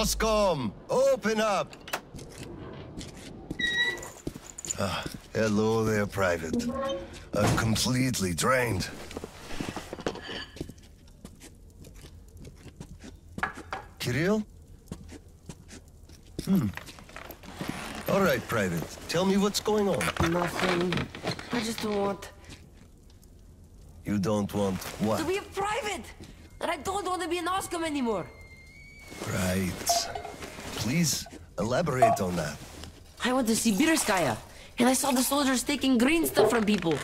Oscom, open up! Ah, hello there, Private. I'm completely drained. Kirill? Hmm. All right, Private. Tell me what's going on. Nothing. I just don't want You don't want what? to be a private. And I don't want to be an Oscom anymore. Right. Please, elaborate on that. I went to see Sibirskaya, and I saw the soldiers taking green stuff from people.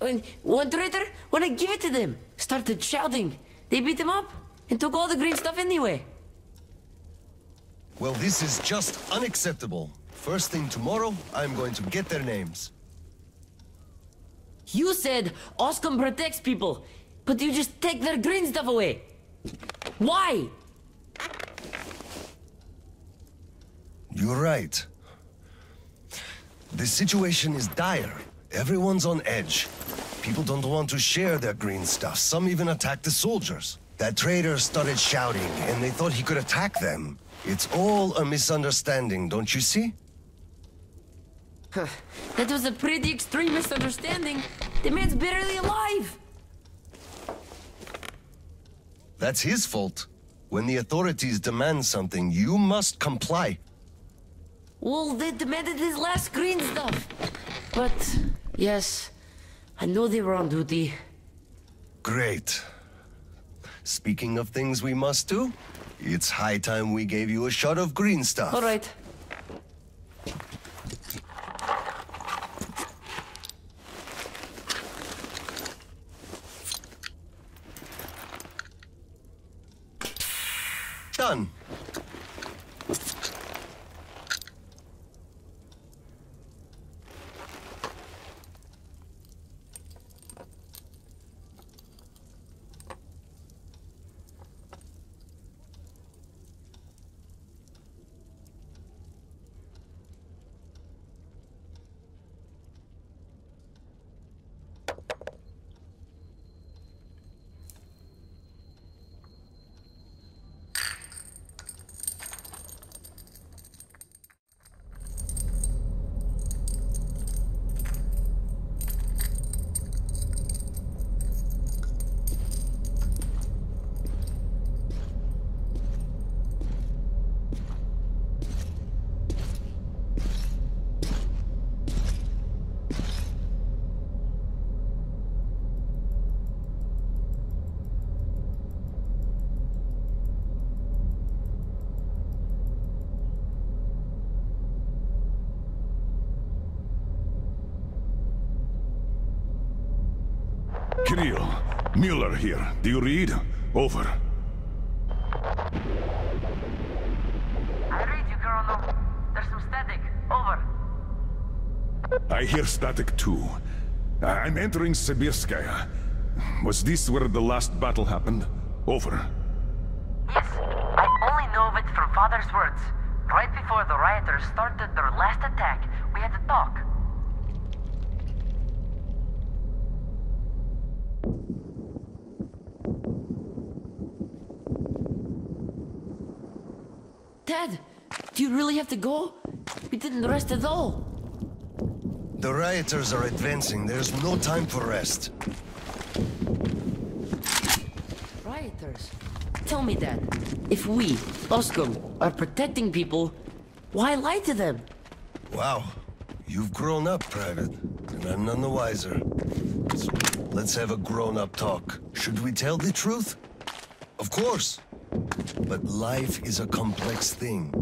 And one traitor, when I give it to them, started shouting. They beat him up and took all the green stuff anyway. Well, this is just unacceptable. First thing tomorrow, I'm going to get their names. You said Oscom protects people, but you just take their green stuff away. Why? You're right. The situation is dire. Everyone's on edge. People don't want to share their green stuff. Some even attack the soldiers. That traitor started shouting, and they thought he could attack them. It's all a misunderstanding, don't you see? That was a pretty extreme misunderstanding. The man's barely alive. That's his fault. When the authorities demand something, you must comply. Well, they demanded his last green stuff. But, yes, I know they were on duty. Great. Speaking of things we must do, it's high time we gave you a shot of green stuff. All right. Done. Kirill, Miller here. Do you read? Over. I read you, Colonel. There's some static. Over. I hear static too. I'm entering Sibirskaya. Was this where the last battle happened? Over. Yes, I only know of it from Father's words. Right before the rioters started their last attack, we had to talk. Dad, do you really have to go? We didn't rest at all. The rioters are advancing. There's no time for rest. Rioters. Tell me, Dad. If we, Oscom, are protecting people, why lie to them? Wow. You've grown up, Private. And I'm none the wiser. So let's have a grown-up talk. Should we tell the truth? Of course. But life is a complex thing.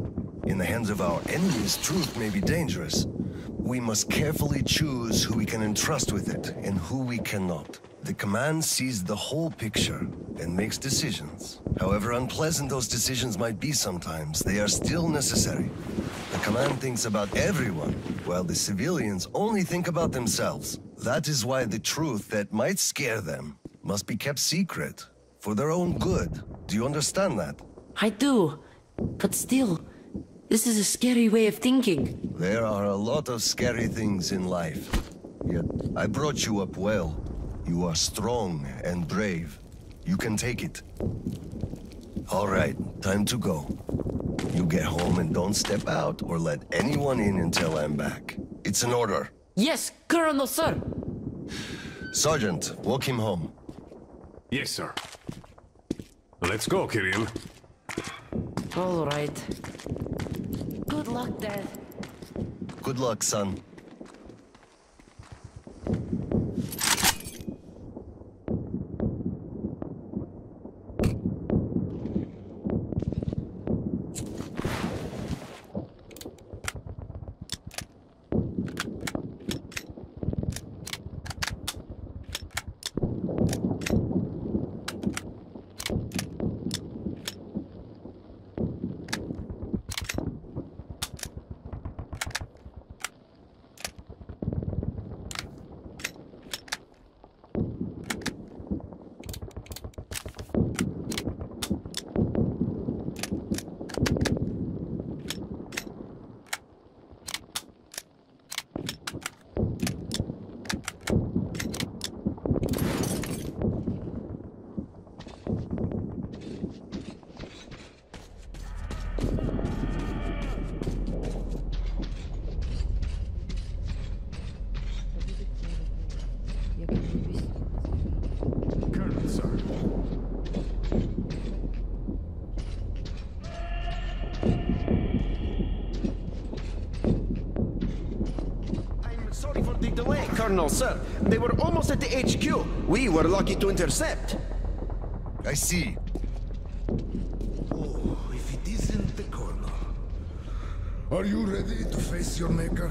In the hands of our enemies, truth may be dangerous. We must carefully choose who we can entrust with it and who we cannot. The command sees the whole picture and makes decisions. However unpleasant those decisions might be sometimes, they are still necessary. The command thinks about everyone, while the civilians only think about themselves. That is why the truth that might scare them must be kept secret, for their own good. Do you understand that? I do. But still, this is a scary way of thinking. There are a lot of scary things in life. Yet, I brought you up well. You are strong and brave. You can take it. All right, time to go. You get home and don't step out or let anyone in until I'm back. It's an order. Yes, Colonel, sir. Sergeant, walk him home. Yes, sir. Let's go, Kirill. All right. Good luck, Dad. Good luck, son. Colonel, sir. I'm sorry for the delay, sir. They were almost at the HQ. We were lucky to intercept. I see. Oh, if it isn't the Colonel. Are you ready to face your maker?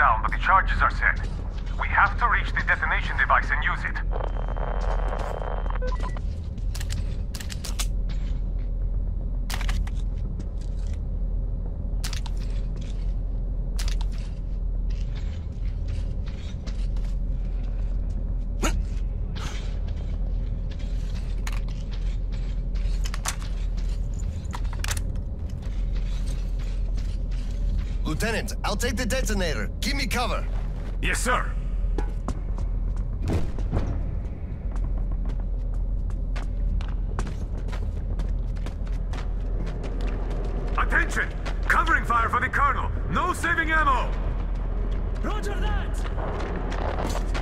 Down, but the charges are set. We have to reach the detonation device and use it. Lieutenant, I'll take the detonator. Give me cover. Yes, sir. Attention! Covering fire for the Colonel! No saving ammo! Roger that!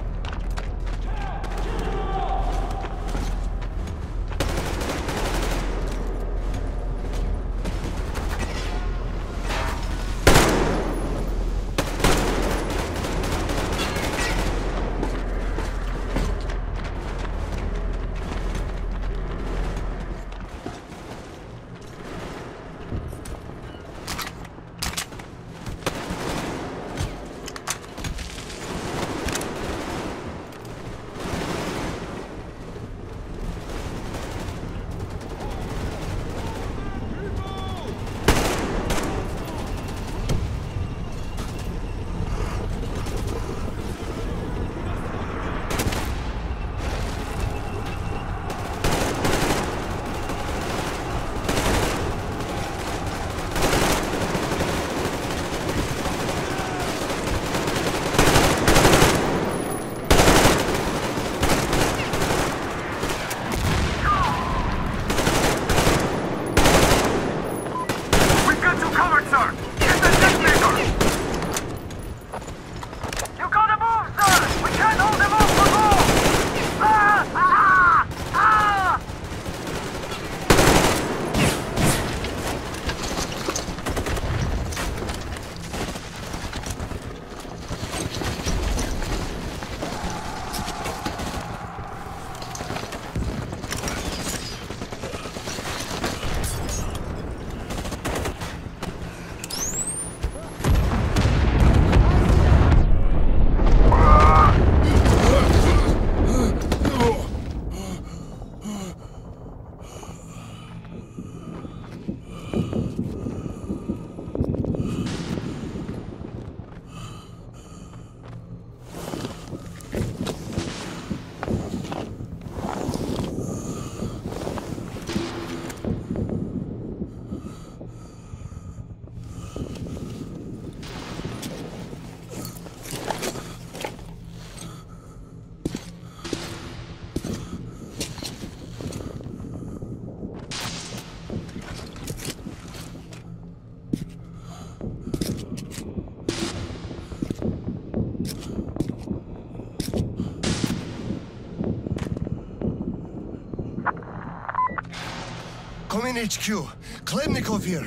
HQ. Khlebnikov here.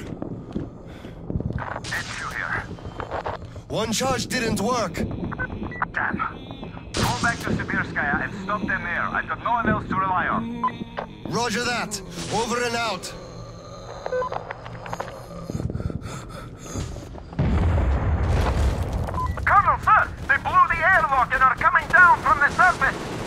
HQ here. One charge didn't work. Damn. Go back to Sibirskaya and stop them there. I've got no one else to rely on. Roger that. Over and out. Colonel, sir! They blew the airlock and are coming down from the surface!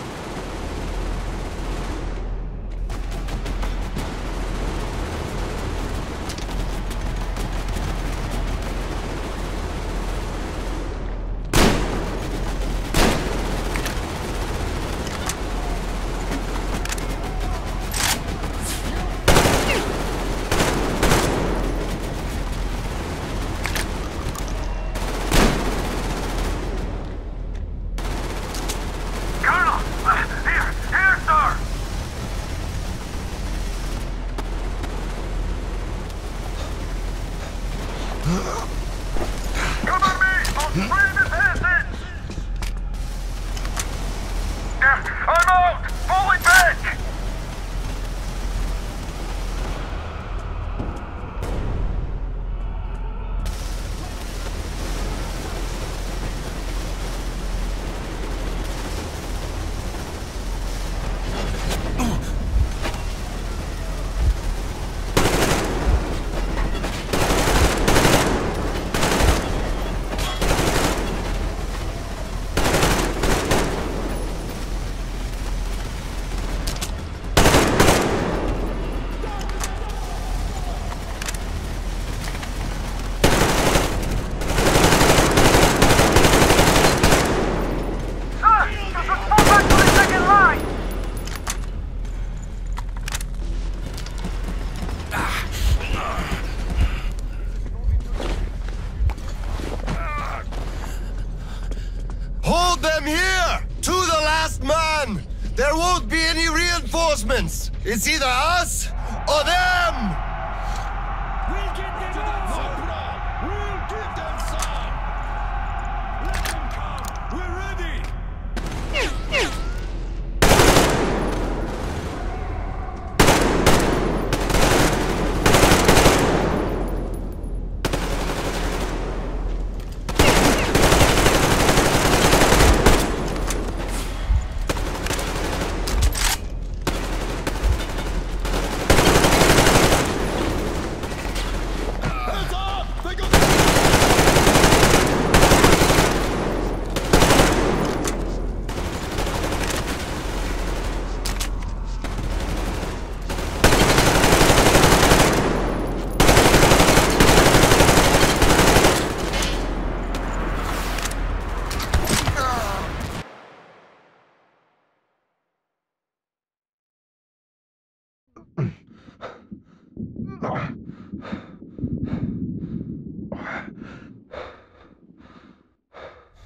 Hold them here! To the last man! There won't be any reinforcements! It's either us or them!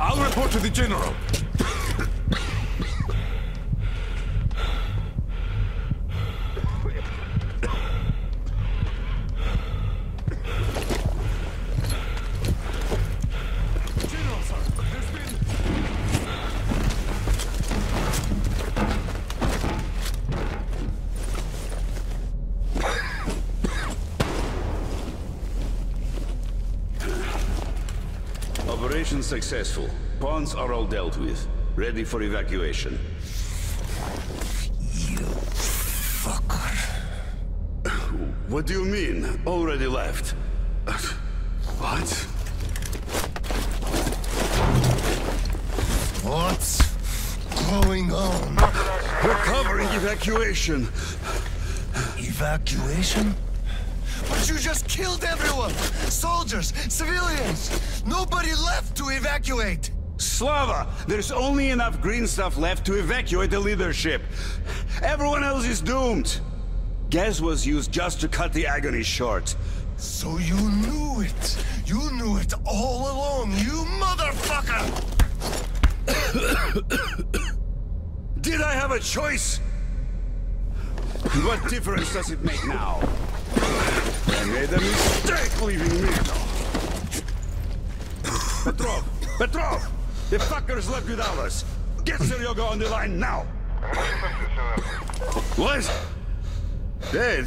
I'll report to the general. Successful. Pawns are all dealt with. Ready for evacuation. You fucker. What do you mean? Already left? What? What's going on? We're covering evacuation. Evacuation? But you just killed everyone! Soldiers, civilians! Nobody left to evacuate! Slava, there's only enough green stuff left to evacuate the leadership. Everyone else is doomed. Gas was used just to cut the agony short. So you knew it! You knew it all along, you motherfucker! Did I have a choice? What difference does it make now? Made a mistake leaving me. Petrov! Petrov! The fuckers left without us! Get Seryoga on the line now! What? Dead?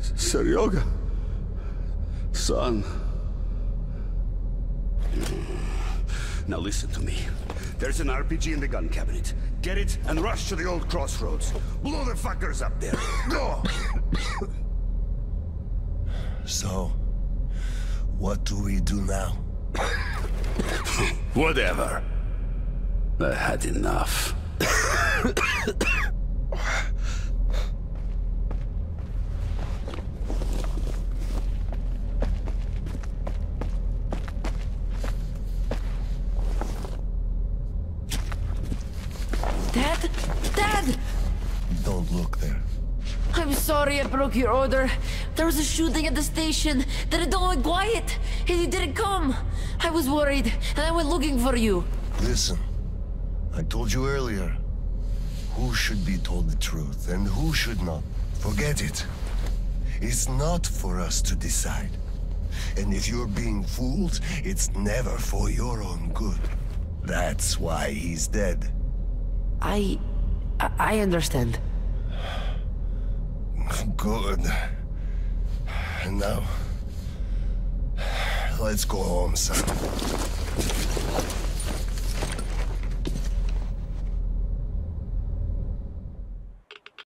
Seryoga? Son. Now listen to me. There's an RPG in the gun cabinet. Get it and rush to the old crossroads. Blow the fuckers up there. Go! So, what do we do now? Whatever. I had enough. Dad? Dad! Don't look there. I'm sorry I broke your order. There was a shooting at the station. Then it all went quiet, and you didn't come. I was worried, and I went looking for you. Listen, I told you earlier. Who should be told the truth and who should not? Forget it. It's not for us to decide. And if you're being fooled, it's never for your own good. That's why he's dead. I... I, I understand. Good. And now... Let's go home, son.